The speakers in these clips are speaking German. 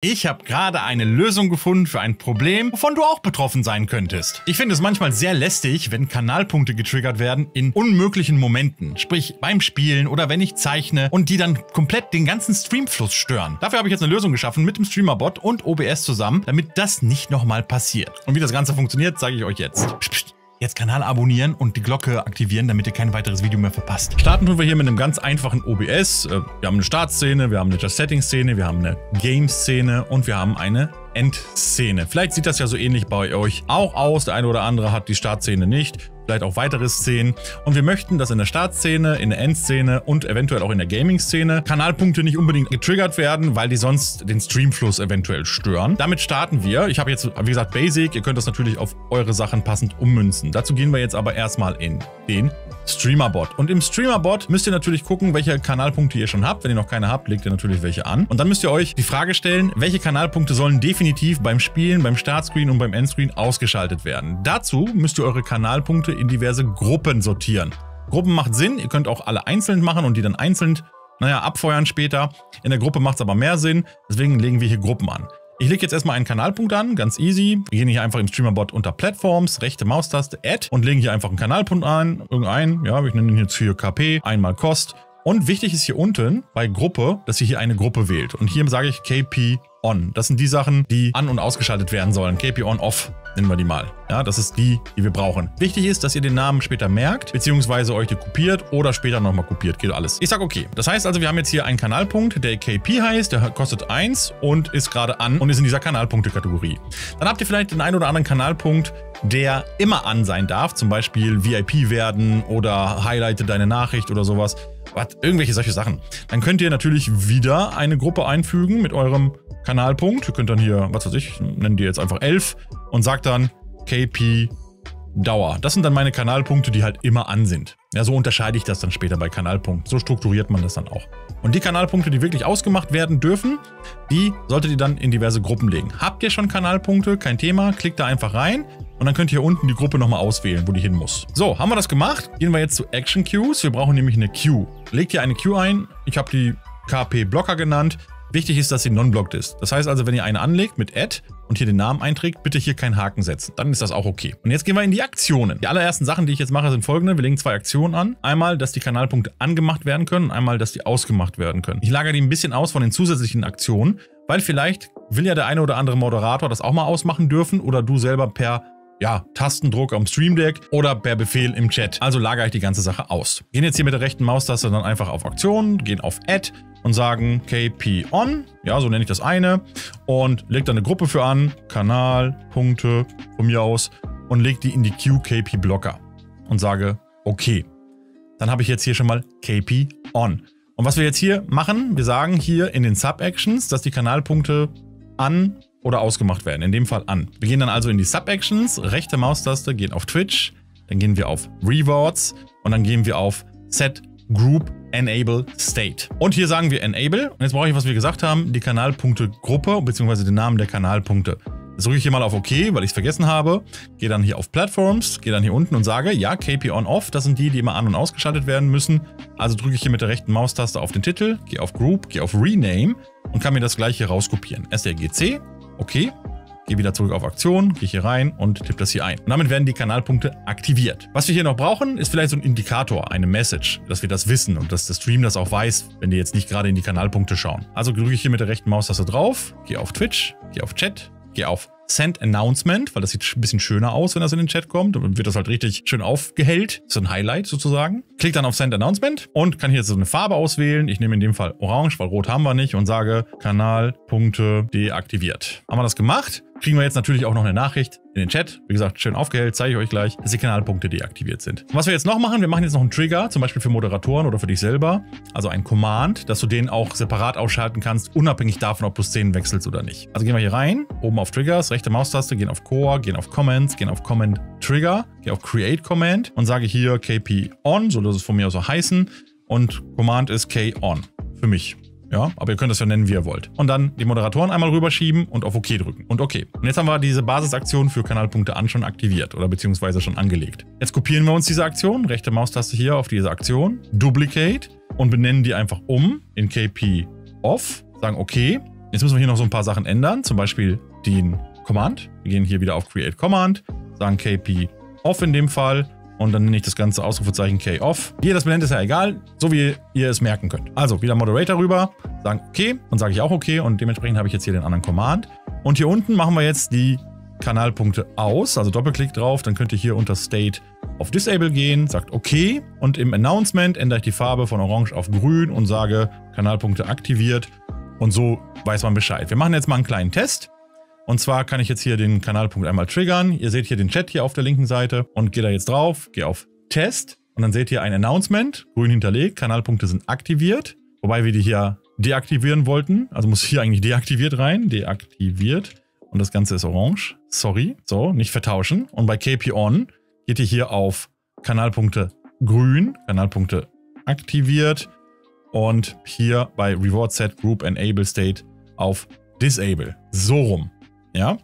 Ich habe gerade eine Lösung gefunden für ein Problem, wovon du auch betroffen sein könntest. Ich finde es manchmal sehr lästig, wenn Kanalpunkte getriggert werden in unmöglichen Momenten, sprich beim Spielen oder wenn ich zeichne und die dann komplett den ganzen Streamfluss stören. Dafür habe ich jetzt eine Lösung geschaffen mit dem Streamerbot und OBS zusammen, damit das nicht nochmal passiert. Und wie das Ganze funktioniert, zeige ich euch jetzt. Psst, psst. Jetzt Kanal abonnieren und die Glocke aktivieren, damit ihr kein weiteres Video mehr verpasst. Starten tun wir hier mit einem ganz einfachen OBS. Äh, wir haben eine Startszene, wir haben eine Just Setting Szene, wir haben eine Game Szene und wir haben eine Endszene. Vielleicht sieht das ja so ähnlich bei euch auch aus. Der eine oder andere hat die Startszene nicht vielleicht auch weitere Szenen. Und wir möchten, dass in der Startszene, in der Endszene und eventuell auch in der Gaming-Szene Kanalpunkte nicht unbedingt getriggert werden, weil die sonst den Streamfluss eventuell stören. Damit starten wir. Ich habe jetzt, wie gesagt, Basic. Ihr könnt das natürlich auf eure Sachen passend ummünzen. Dazu gehen wir jetzt aber erstmal in den Streamerbot. Und im Streamerbot müsst ihr natürlich gucken, welche Kanalpunkte ihr schon habt. Wenn ihr noch keine habt, legt ihr natürlich welche an. Und dann müsst ihr euch die Frage stellen, welche Kanalpunkte sollen definitiv beim Spielen, beim Startscreen und beim Endscreen ausgeschaltet werden. Dazu müsst ihr eure Kanalpunkte in diverse Gruppen sortieren. Gruppen macht Sinn, ihr könnt auch alle einzeln machen und die dann einzeln, naja, abfeuern später. In der Gruppe macht es aber mehr Sinn, deswegen legen wir hier Gruppen an. Ich lege jetzt erstmal einen Kanalpunkt an, ganz easy. Wir gehen hier einfach im Streamerbot unter Platforms, rechte Maustaste, Add und legen hier einfach einen Kanalpunkt an, irgendeinen, ja, ich nenne ihn jetzt hier KP, einmal Kost. Und wichtig ist hier unten bei Gruppe, dass ihr hier eine Gruppe wählt. Und hier sage ich KP On. Das sind die Sachen, die an- und ausgeschaltet werden sollen. KP On Off nennen wir die mal. Ja, das ist die, die wir brauchen. Wichtig ist, dass ihr den Namen später merkt, beziehungsweise euch die kopiert oder später nochmal kopiert. Geht alles. Ich sag okay. Das heißt also, wir haben jetzt hier einen Kanalpunkt, der KP heißt, der kostet 1 und ist gerade an und ist in dieser Kanalpunkte-Kategorie. Dann habt ihr vielleicht den einen oder anderen Kanalpunkt, der immer an sein darf, zum Beispiel VIP werden oder highlighte deine Nachricht oder sowas. Was, irgendwelche solche Sachen. Dann könnt ihr natürlich wieder eine Gruppe einfügen mit eurem Kanalpunkt. Ihr könnt dann hier, was weiß ich, nennen die jetzt einfach 11 und sagt dann KP Dauer. Das sind dann meine Kanalpunkte, die halt immer an sind. Ja, so unterscheide ich das dann später bei Kanalpunkten. So strukturiert man das dann auch. Und die Kanalpunkte, die wirklich ausgemacht werden dürfen, die solltet ihr dann in diverse Gruppen legen. Habt ihr schon Kanalpunkte? Kein Thema. Klickt da einfach rein und dann könnt ihr hier unten die Gruppe nochmal auswählen, wo die hin muss. So, haben wir das gemacht? Gehen wir jetzt zu Action Queues. Wir brauchen nämlich eine Queue. Legt ihr eine Queue ein. Ich habe die KP Blocker genannt. Wichtig ist, dass sie non-blocked ist. Das heißt also, wenn ihr eine anlegt mit Add und hier den Namen einträgt, bitte hier keinen Haken setzen. Dann ist das auch okay. Und jetzt gehen wir in die Aktionen. Die allerersten Sachen, die ich jetzt mache, sind folgende. Wir legen zwei Aktionen an. Einmal, dass die Kanalpunkte angemacht werden können einmal, dass die ausgemacht werden können. Ich lagere die ein bisschen aus von den zusätzlichen Aktionen, weil vielleicht will ja der eine oder andere Moderator das auch mal ausmachen dürfen oder du selber per ja, Tastendruck am Stream Deck oder per Befehl im Chat. Also lagere ich die ganze Sache aus. Gehen jetzt hier mit der rechten Maustaste dann einfach auf Aktionen, gehen auf Add und sagen KP on, ja, so nenne ich das eine und leg dann eine Gruppe für an, Kanal, Punkte von mir aus und leg die in die Queue KP Blocker und sage okay. Dann habe ich jetzt hier schon mal KP on. Und was wir jetzt hier machen, wir sagen hier in den Sub-Actions, dass die Kanalpunkte an oder ausgemacht werden. In dem Fall an. Wir gehen dann also in die Sub-Actions, rechte Maustaste, gehen auf Twitch, dann gehen wir auf Rewards und dann gehen wir auf Set Group Enable State. Und hier sagen wir Enable. Und jetzt brauche ich, was wir gesagt haben, die Kanalpunkte Gruppe bzw. den Namen der Kanalpunkte. Jetzt drücke ich hier mal auf OK, weil ich es vergessen habe. Gehe dann hier auf Platforms, gehe dann hier unten und sage, ja, KP on off, das sind die, die immer an- und ausgeschaltet werden müssen. Also drücke ich hier mit der rechten Maustaste auf den Titel, gehe auf Group, gehe auf Rename und kann mir das gleich hier rauskopieren. SRGC, okay, Gehe wieder zurück auf Aktion, gehe hier rein und tippe das hier ein. Und damit werden die Kanalpunkte aktiviert. Was wir hier noch brauchen, ist vielleicht so ein Indikator, eine Message, dass wir das wissen und dass der Stream das auch weiß, wenn die jetzt nicht gerade in die Kanalpunkte schauen. Also drücke ich hier mit der rechten Maustaste drauf, gehe auf Twitch, gehe auf Chat, gehe auf Send Announcement, weil das sieht ein bisschen schöner aus, wenn das in den Chat kommt. Dann wird das halt richtig schön aufgehellt. So ein Highlight sozusagen. Klick dann auf Send Announcement und kann hier so eine Farbe auswählen. Ich nehme in dem Fall Orange, weil Rot haben wir nicht und sage Kanalpunkte deaktiviert. Haben wir das gemacht? Kriegen wir jetzt natürlich auch noch eine Nachricht in den Chat. Wie gesagt, schön aufgehellt, zeige ich euch gleich, dass die Kanalpunkte deaktiviert sind. Was wir jetzt noch machen, wir machen jetzt noch einen Trigger, zum Beispiel für Moderatoren oder für dich selber. Also ein Command, dass du den auch separat ausschalten kannst, unabhängig davon, ob du Szenen wechselst oder nicht. Also gehen wir hier rein, oben auf Triggers, rechte Maustaste, gehen auf Core, gehen auf Comments, gehen auf Comment Trigger, gehe auf Create Command und sage hier KP On, so dass es von mir aus so heißen. Und Command ist K On für mich. Ja, aber ihr könnt das ja nennen, wie ihr wollt. Und dann die Moderatoren einmal rüberschieben und auf OK drücken. Und OK. Und jetzt haben wir diese Basisaktion für Kanalpunkte an schon aktiviert oder beziehungsweise schon angelegt. Jetzt kopieren wir uns diese Aktion, rechte Maustaste hier auf diese Aktion, Duplicate und benennen die einfach um in KP Off, sagen OK. Jetzt müssen wir hier noch so ein paar Sachen ändern, zum Beispiel den Command. Wir gehen hier wieder auf Create Command, sagen KP Off in dem Fall und dann nenne ich das ganze Ausrufezeichen K off. Wie ihr das benennt, ist ja egal, so wie ihr es merken könnt. Also wieder Moderator rüber, sagen okay, dann sage ich auch okay und dementsprechend habe ich jetzt hier den anderen Command. Und hier unten machen wir jetzt die Kanalpunkte aus, also Doppelklick drauf, dann könnt ihr hier unter State auf Disable gehen, sagt OK und im Announcement ändere ich die Farbe von Orange auf Grün und sage Kanalpunkte aktiviert und so weiß man Bescheid. Wir machen jetzt mal einen kleinen Test. Und zwar kann ich jetzt hier den Kanalpunkt einmal triggern. Ihr seht hier den Chat hier auf der linken Seite und gehe da jetzt drauf, gehe auf Test und dann seht ihr ein Announcement, grün hinterlegt, Kanalpunkte sind aktiviert, wobei wir die hier deaktivieren wollten. Also muss hier eigentlich deaktiviert rein, deaktiviert und das Ganze ist orange. Sorry, so, nicht vertauschen. Und bei KP On geht ihr hier auf Kanalpunkte grün, Kanalpunkte aktiviert und hier bei Reward Set Group Enable State auf Disable. So rum. Ja.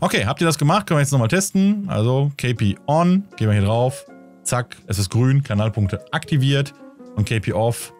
Okay, habt ihr das gemacht? Können wir jetzt nochmal testen. Also KP on, gehen wir hier drauf. Zack, es ist grün, Kanalpunkte aktiviert. Und KP off,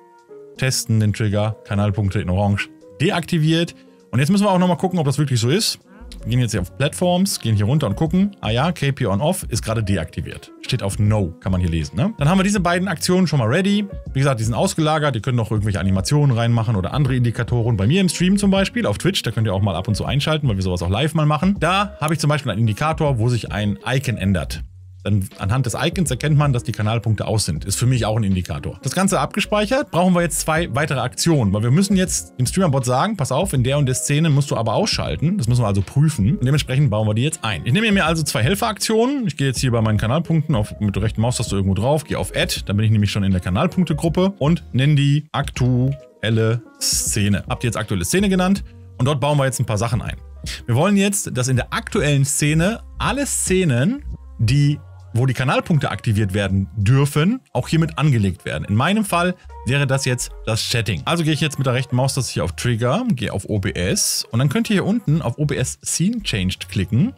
testen den Trigger, Kanalpunkte in orange deaktiviert. Und jetzt müssen wir auch nochmal gucken, ob das wirklich so ist. Gehen jetzt hier auf Platforms, gehen hier runter und gucken. Ah ja, KP on off ist gerade deaktiviert. Steht auf No, kann man hier lesen. Ne? Dann haben wir diese beiden Aktionen schon mal ready. Wie gesagt, die sind ausgelagert. Ihr könnt noch irgendwelche Animationen reinmachen oder andere Indikatoren. Bei mir im Stream zum Beispiel, auf Twitch, da könnt ihr auch mal ab und zu einschalten, weil wir sowas auch live mal machen. Da habe ich zum Beispiel einen Indikator, wo sich ein Icon ändert. Dann anhand des Icons erkennt man, dass die Kanalpunkte aus sind. Ist für mich auch ein Indikator. Das Ganze abgespeichert, brauchen wir jetzt zwei weitere Aktionen, weil wir müssen jetzt dem Streamerbot sagen, pass auf, in der und der Szene musst du aber ausschalten. Das müssen wir also prüfen und dementsprechend bauen wir die jetzt ein. Ich nehme mir also zwei Helferaktionen. Ich gehe jetzt hier bei meinen Kanalpunkten auf, mit der rechten Maustaste irgendwo drauf, gehe auf Add, dann bin ich nämlich schon in der Kanalpunktegruppe und nenne die aktuelle Szene. Habt ihr jetzt aktuelle Szene genannt und dort bauen wir jetzt ein paar Sachen ein. Wir wollen jetzt, dass in der aktuellen Szene alle Szenen, die wo die Kanalpunkte aktiviert werden dürfen, auch hiermit angelegt werden. In meinem Fall wäre das jetzt das Chatting. Also gehe ich jetzt mit der rechten Maustaste hier auf Trigger, gehe auf OBS und dann könnt ihr hier unten auf OBS Scene Changed klicken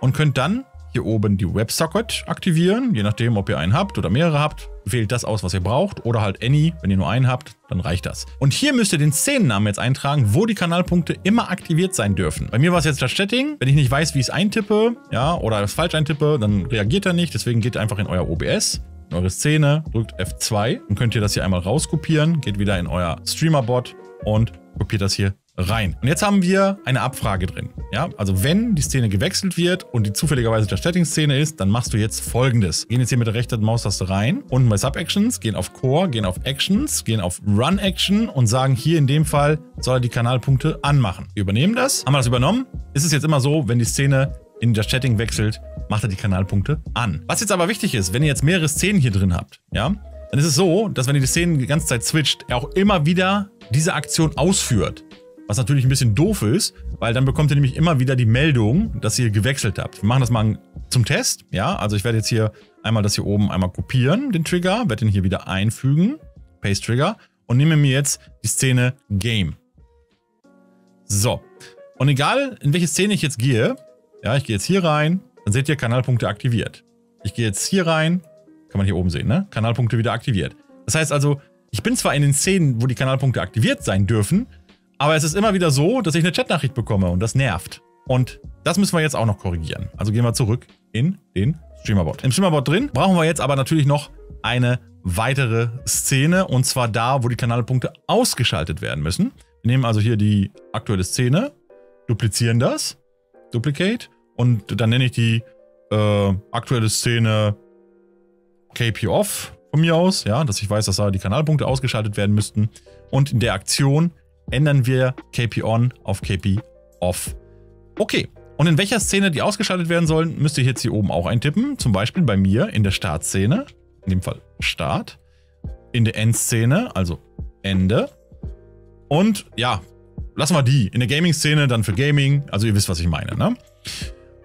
und könnt dann hier oben die WebSocket aktivieren, je nachdem, ob ihr einen habt oder mehrere habt. Wählt das aus, was ihr braucht oder halt Any, wenn ihr nur einen habt, dann reicht das. Und hier müsst ihr den Szenennamen jetzt eintragen, wo die Kanalpunkte immer aktiviert sein dürfen. Bei mir war es jetzt das Setting. Wenn ich nicht weiß, wie ich es eintippe, ja, oder es falsch eintippe, dann reagiert er nicht. Deswegen geht einfach in euer OBS, eure Szene, drückt F2 und könnt ihr das hier einmal rauskopieren, geht wieder in euer Streamer-Bot und kopiert das hier rein. Und jetzt haben wir eine Abfrage drin. Ja, also wenn die Szene gewechselt wird und die zufälligerweise der Setting-Szene ist, dann machst du jetzt folgendes. Gehen jetzt hier mit der rechten Maustaste rein, unten bei Sub-Actions, gehen auf Core, gehen auf Actions, gehen auf Run-Action und sagen hier in dem Fall, soll er die Kanalpunkte anmachen. Wir übernehmen das. Haben wir das übernommen? Ist es jetzt immer so, wenn die Szene in das Chatting wechselt, macht er die Kanalpunkte an. Was jetzt aber wichtig ist, wenn ihr jetzt mehrere Szenen hier drin habt, ja, dann ist es so, dass wenn ihr die Szenen die ganze Zeit switcht, er auch immer wieder diese Aktion ausführt. Was natürlich ein bisschen doof ist, weil dann bekommt ihr nämlich immer wieder die Meldung, dass ihr gewechselt habt. Wir machen das mal zum Test. Ja, also ich werde jetzt hier einmal das hier oben einmal kopieren, den Trigger, werde den hier wieder einfügen, Paste Trigger, und nehme mir jetzt die Szene Game. So. Und egal, in welche Szene ich jetzt gehe, ja, ich gehe jetzt hier rein, dann seht ihr Kanalpunkte aktiviert. Ich gehe jetzt hier rein, kann man hier oben sehen, ne? Kanalpunkte wieder aktiviert. Das heißt also, ich bin zwar in den Szenen, wo die Kanalpunkte aktiviert sein dürfen, aber es ist immer wieder so, dass ich eine Chatnachricht bekomme und das nervt. Und das müssen wir jetzt auch noch korrigieren. Also gehen wir zurück in den Streamerbot. Im Streamerbot drin brauchen wir jetzt aber natürlich noch eine weitere Szene und zwar da, wo die Kanalpunkte ausgeschaltet werden müssen. Wir nehmen also hier die aktuelle Szene, duplizieren das, Duplicate und dann nenne ich die äh, aktuelle Szene KP off von mir aus, ja, dass ich weiß, dass da die Kanalpunkte ausgeschaltet werden müssten. Und in der Aktion ändern wir KP On auf KP Off. Okay, und in welcher Szene die ausgeschaltet werden sollen, müsst ihr jetzt hier oben auch eintippen. Zum Beispiel bei mir in der Startszene, in dem Fall Start, in der Endszene, also Ende. Und ja, lassen wir die. In der Gaming-Szene dann für Gaming, also ihr wisst, was ich meine, ne?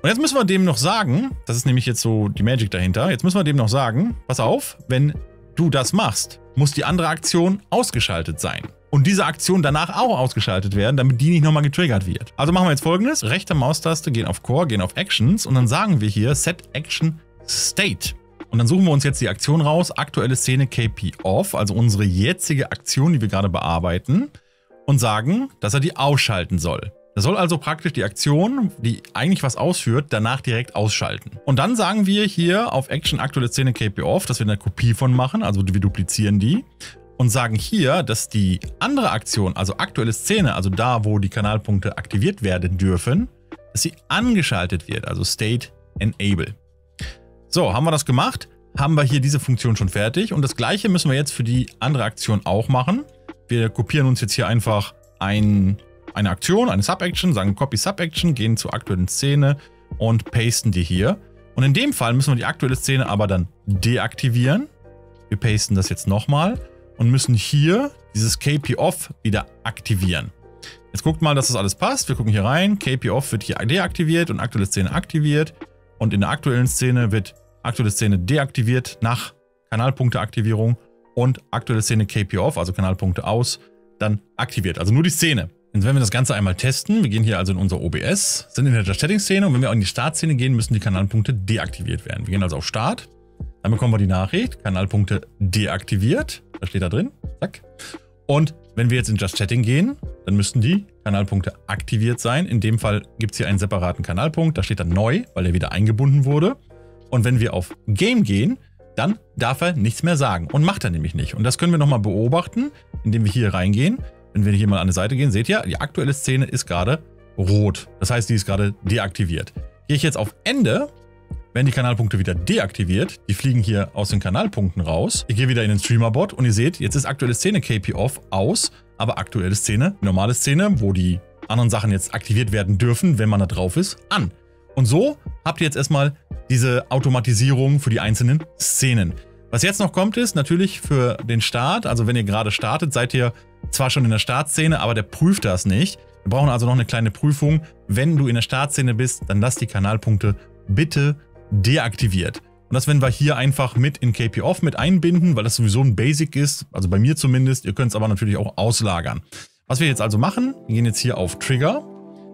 Und jetzt müssen wir dem noch sagen, das ist nämlich jetzt so die Magic dahinter, jetzt müssen wir dem noch sagen, pass auf, wenn du das machst, muss die andere Aktion ausgeschaltet sein und diese Aktion danach auch ausgeschaltet werden, damit die nicht nochmal getriggert wird. Also machen wir jetzt folgendes. Rechte Maustaste, gehen auf Core, gehen auf Actions und dann sagen wir hier Set Action State. Und dann suchen wir uns jetzt die Aktion raus, aktuelle Szene KP Off, also unsere jetzige Aktion, die wir gerade bearbeiten. und sagen, dass er die ausschalten soll. Er soll also praktisch die Aktion, die eigentlich was ausführt, danach direkt ausschalten. Und dann sagen wir hier auf Action aktuelle Szene KP off, dass wir eine Kopie von machen, also wir duplizieren die und sagen hier, dass die andere Aktion, also aktuelle Szene, also da, wo die Kanalpunkte aktiviert werden dürfen, dass sie angeschaltet wird, also State Enable. So, haben wir das gemacht, haben wir hier diese Funktion schon fertig und das gleiche müssen wir jetzt für die andere Aktion auch machen. Wir kopieren uns jetzt hier einfach ein, eine Aktion, eine Subaction, sagen Copy Subaction, gehen zur aktuellen Szene und pasten die hier. Und in dem Fall müssen wir die aktuelle Szene aber dann deaktivieren. Wir pasten das jetzt nochmal und müssen hier dieses KP-Off wieder aktivieren. Jetzt guckt mal, dass das alles passt. Wir gucken hier rein. KP-Off wird hier deaktiviert und aktuelle Szene aktiviert. Und in der aktuellen Szene wird aktuelle Szene deaktiviert nach Kanalpunkteaktivierung und aktuelle Szene KP-Off, also Kanalpunkte aus, dann aktiviert. Also nur die Szene. Jetzt werden wir das Ganze einmal testen. Wir gehen hier also in unser OBS, sind in der Setting-Szene und wenn wir in die Startszene gehen, müssen die Kanalpunkte deaktiviert werden. Wir gehen also auf Start dann bekommen wir die Nachricht, Kanalpunkte deaktiviert. Da steht da drin. Zack. Und wenn wir jetzt in Just Chatting gehen, dann müssten die Kanalpunkte aktiviert sein. In dem Fall gibt es hier einen separaten Kanalpunkt. Da steht dann neu, weil er wieder eingebunden wurde. Und wenn wir auf Game gehen, dann darf er nichts mehr sagen. Und macht er nämlich nicht. Und das können wir nochmal beobachten, indem wir hier reingehen. Wenn wir hier mal an die Seite gehen, seht ihr, die aktuelle Szene ist gerade rot. Das heißt, die ist gerade deaktiviert. Gehe ich jetzt auf Ende, werden die Kanalpunkte wieder deaktiviert. Die fliegen hier aus den Kanalpunkten raus. Ich gehe wieder in den Streamer-Bot und ihr seht, jetzt ist aktuelle Szene KP off aus, aber aktuelle Szene, normale Szene, wo die anderen Sachen jetzt aktiviert werden dürfen, wenn man da drauf ist, an. Und so habt ihr jetzt erstmal diese Automatisierung für die einzelnen Szenen. Was jetzt noch kommt, ist natürlich für den Start, also wenn ihr gerade startet, seid ihr zwar schon in der Startszene, aber der prüft das nicht. Wir brauchen also noch eine kleine Prüfung. Wenn du in der Startszene bist, dann lass die Kanalpunkte bitte deaktiviert. Und das werden wir hier einfach mit in KP-Off mit einbinden, weil das sowieso ein Basic ist, also bei mir zumindest. Ihr könnt es aber natürlich auch auslagern. Was wir jetzt also machen, wir gehen jetzt hier auf Trigger,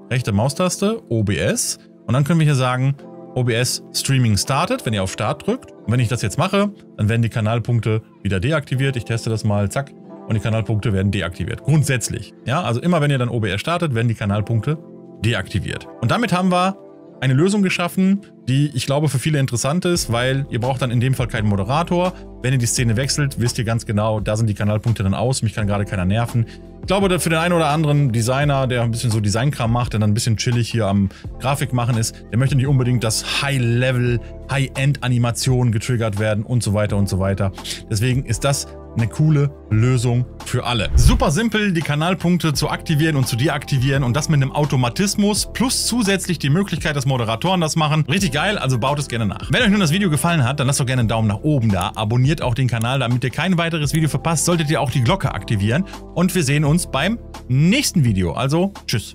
rechte Maustaste, OBS und dann können wir hier sagen, OBS Streaming startet, wenn ihr auf Start drückt. Und wenn ich das jetzt mache, dann werden die Kanalpunkte wieder deaktiviert. Ich teste das mal, zack, und die Kanalpunkte werden deaktiviert. Grundsätzlich. Ja, also immer wenn ihr dann OBS startet, werden die Kanalpunkte deaktiviert. Und damit haben wir eine Lösung geschaffen, die ich glaube für viele interessant ist, weil ihr braucht dann in dem Fall keinen Moderator. Wenn ihr die Szene wechselt, wisst ihr ganz genau, da sind die Kanalpunkte dann aus, mich kann gerade keiner nerven. Ich glaube, für den einen oder anderen Designer, der ein bisschen so Designkram macht, der dann ein bisschen chillig hier am Grafik machen ist, der möchte nicht unbedingt, dass High-Level, High-End-Animationen getriggert werden und so weiter und so weiter. Deswegen ist das eine coole Lösung für alle. Super simpel, die Kanalpunkte zu aktivieren und zu deaktivieren und das mit einem Automatismus plus zusätzlich die Möglichkeit, dass Moderatoren das machen. Richtig geil, also baut es gerne nach. Wenn euch nun das Video gefallen hat, dann lasst doch gerne einen Daumen nach oben da, abonniert auch den Kanal, damit ihr kein weiteres Video verpasst, solltet ihr auch die Glocke aktivieren und wir sehen uns beim nächsten Video. Also, tschüss.